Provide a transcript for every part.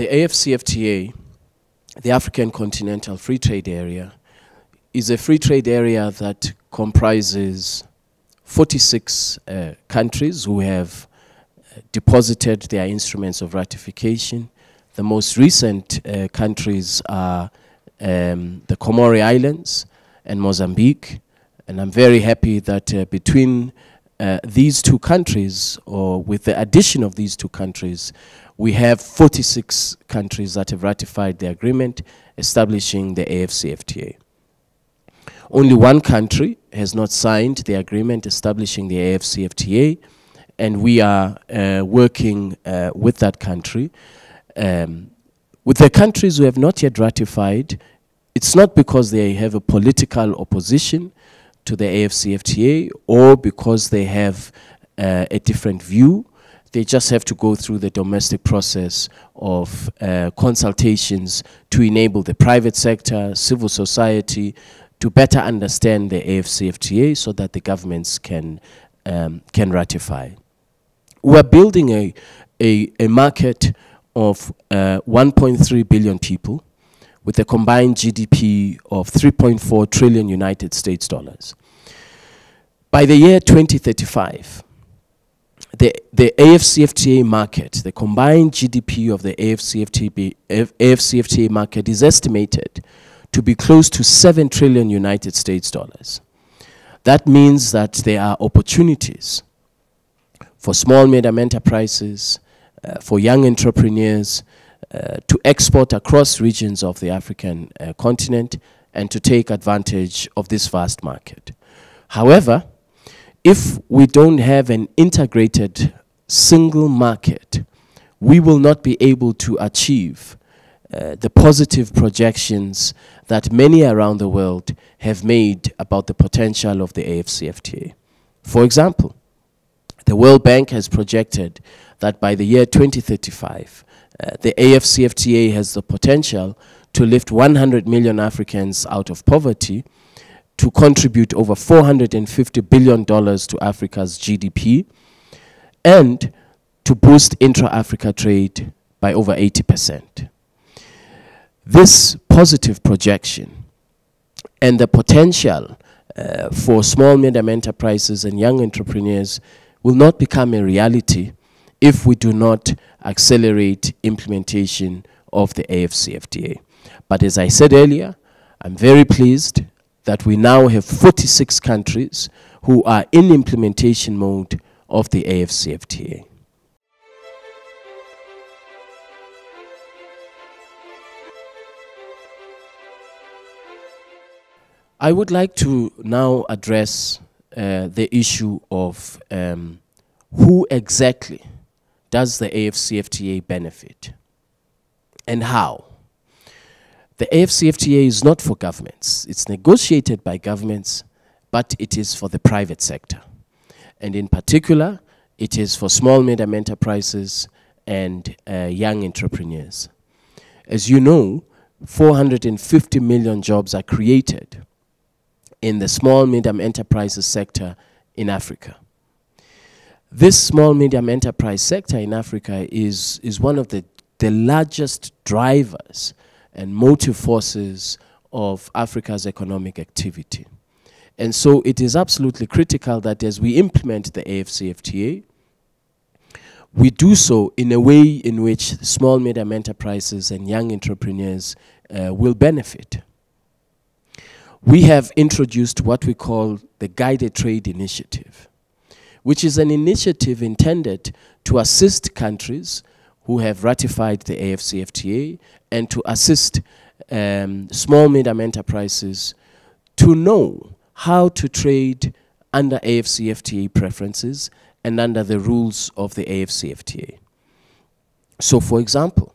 the AFCFTA, the African Continental Free Trade Area, is a free trade area that comprises 46 uh, countries who have uh, deposited their instruments of ratification. The most recent uh, countries are um, the Comore Islands and Mozambique. And I'm very happy that uh, between uh, these two countries, or with the addition of these two countries, we have 46 countries that have ratified the agreement establishing the AFCFTA. Only one country has not signed the agreement establishing the AFCFTA, and we are uh, working uh, with that country. Um, with the countries who have not yet ratified, it's not because they have a political opposition to the AFCFTA or because they have uh, a different view. They just have to go through the domestic process of uh, consultations to enable the private sector, civil society, to better understand the AFCFTA so that the governments can, um, can ratify. We're building a, a, a market of uh, 1.3 billion people with a combined GDP of 3.4 trillion United States dollars. By the year 2035, the, the AFCFTA market, the combined GDP of the AFCFTA, AFCFTA market is estimated to be close to 7 trillion United States dollars. That means that there are opportunities for small medium enterprises, uh, for young entrepreneurs to export across regions of the African uh, continent and to take advantage of this vast market. However, if we don't have an integrated single market, we will not be able to achieve uh, the positive projections that many around the world have made about the potential of the AFCFTA. For example, the World Bank has projected that by the year 2035, uh, the AFCFTA has the potential to lift 100 million Africans out of poverty, to contribute over $450 billion to Africa's GDP, and to boost intra-Africa trade by over 80%. This positive projection and the potential uh, for small medium enterprises and young entrepreneurs will not become a reality if we do not accelerate implementation of the AFCFTA. But as I said earlier, I'm very pleased that we now have 46 countries who are in implementation mode of the AFCFTA. I would like to now address uh, the issue of um, who exactly does the AFCFTA benefit and how. The AFCFTA is not for governments. It's negotiated by governments, but it is for the private sector. And in particular, it is for small medium enterprises and uh, young entrepreneurs. As you know, 450 million jobs are created in the small medium enterprises sector in Africa. This small medium enterprise sector in Africa is, is one of the, the largest drivers and motive forces of Africa's economic activity. And so it is absolutely critical that as we implement the AFCFTA, we do so in a way in which small medium enterprises and young entrepreneurs uh, will benefit we have introduced what we call the Guided Trade Initiative, which is an initiative intended to assist countries who have ratified the AFCFTA and to assist um, small medium enterprises to know how to trade under AFCFTA preferences and under the rules of the AFCFTA. So for example,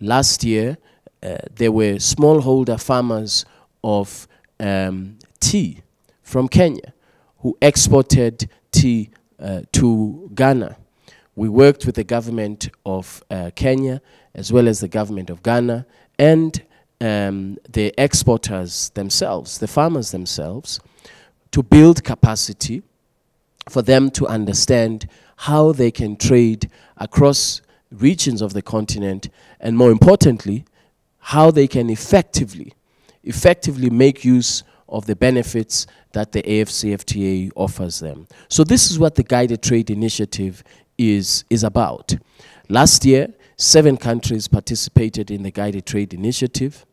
last year uh, there were smallholder farmers of um, tea from Kenya who exported uh, to Ghana. We worked with the government of uh, Kenya as well as the government of Ghana and um, the exporters themselves, the farmers themselves, to build capacity for them to understand how they can trade across regions of the continent, and more importantly, how they can effectively, effectively make use of the benefits that the AFCFTA offers them. So this is what the Guided Trade Initiative is, is about. Last year, seven countries participated in the Guided Trade Initiative,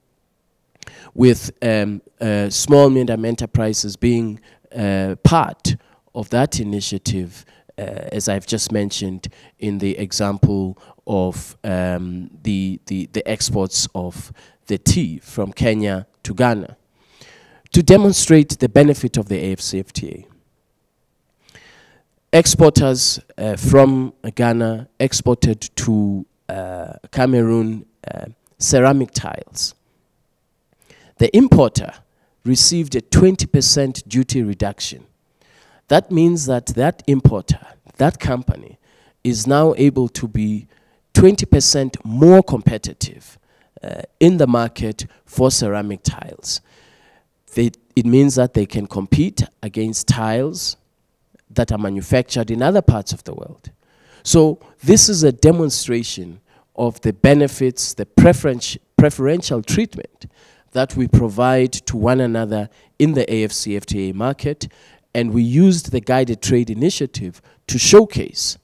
with um, uh, small medium enterprises being uh, part of that initiative, uh, as I've just mentioned in the example of um, the, the, the exports of the tea from Kenya to Ghana to demonstrate the benefit of the AFCFTA. Exporters uh, from Ghana exported to uh, Cameroon uh, ceramic tiles. The importer received a 20% duty reduction. That means that that importer, that company, is now able to be 20% more competitive uh, in the market for ceramic tiles. They, it means that they can compete against tiles that are manufactured in other parts of the world. So this is a demonstration of the benefits, the preferential treatment that we provide to one another in the AFCFTA market, and we used the Guided Trade Initiative to showcase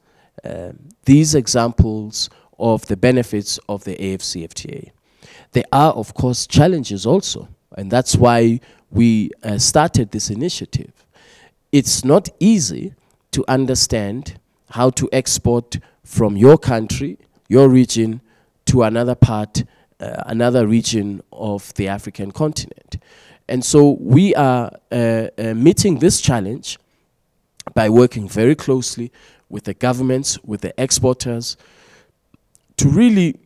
um, these examples of the benefits of the AFCFTA. There are, of course, challenges also, and that's why we uh, started this initiative. It's not easy to understand how to export from your country, your region, to another part uh, another region of the African continent. And so we are uh, uh, meeting this challenge by working very closely with the governments, with the exporters, to really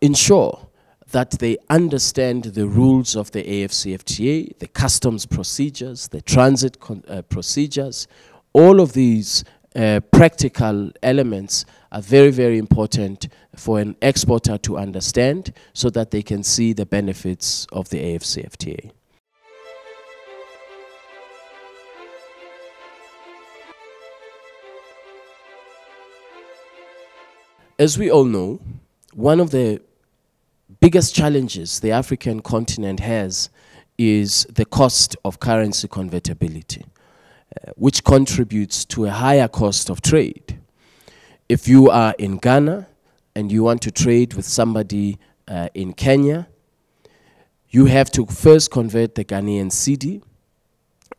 ensure that they understand the rules of the AFCFTA, the customs procedures, the transit uh, procedures. All of these uh, practical elements are very, very important for an exporter to understand so that they can see the benefits of the AFCFTA. As we all know, one of the biggest challenges the African continent has is the cost of currency convertibility, uh, which contributes to a higher cost of trade. If you are in Ghana and you want to trade with somebody uh, in Kenya, you have to first convert the Ghanaian cedi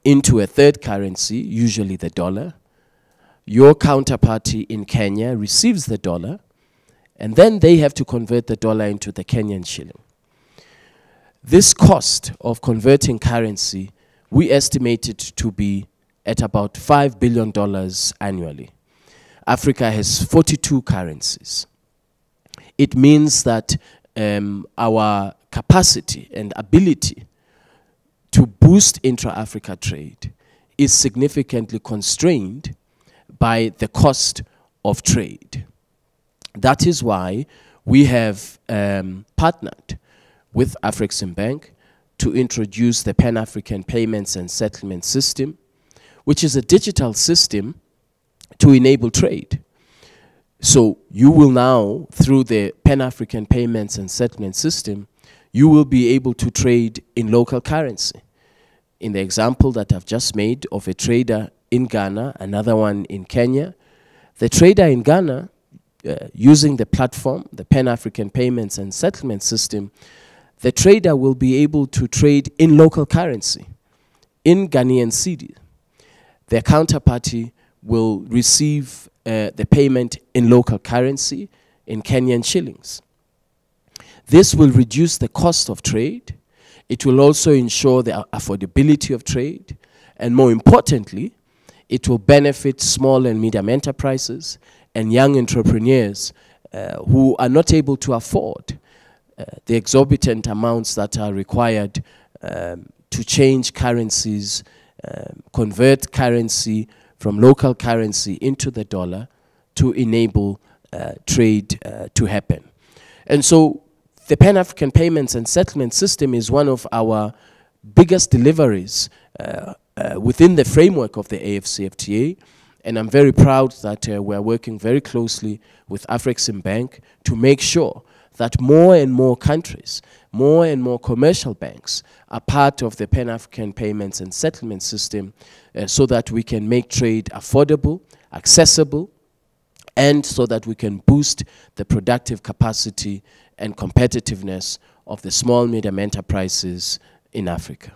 into a third currency, usually the dollar. Your counterparty in Kenya receives the dollar, and then they have to convert the dollar into the Kenyan shilling. This cost of converting currency, we estimate it to be at about $5 billion annually. Africa has 42 currencies. It means that um, our capacity and ability to boost intra-Africa trade is significantly constrained by the cost of trade. That is why we have um, partnered with Afreximbank to introduce the Pan-African Payments and Settlement System, which is a digital system to enable trade. So you will now, through the Pan-African Payments and Settlement System, you will be able to trade in local currency. In the example that I've just made of a trader in Ghana, another one in Kenya, the trader in Ghana, uh, using the platform, the Pan-African Payments and Settlement System, the trader will be able to trade in local currency, in Ghanaian cedi. Their counterparty will receive uh, the payment in local currency, in Kenyan shillings. This will reduce the cost of trade. It will also ensure the affordability of trade. And more importantly, it will benefit small and medium enterprises and young entrepreneurs uh, who are not able to afford uh, the exorbitant amounts that are required um, to change currencies, um, convert currency from local currency into the dollar to enable uh, trade uh, to happen. And so the Pan-African Payments and Settlement System is one of our biggest deliveries uh, uh within the framework of the AFCFTA, And I'm very proud that uh, we're working very closely with Afrexim Bank to make sure that more and more countries, more and more commercial banks are part of the Pan-African payments and settlement system uh, so that we can make trade affordable, accessible, and so that we can boost the productive capacity and competitiveness of the small and medium enterprises in Africa.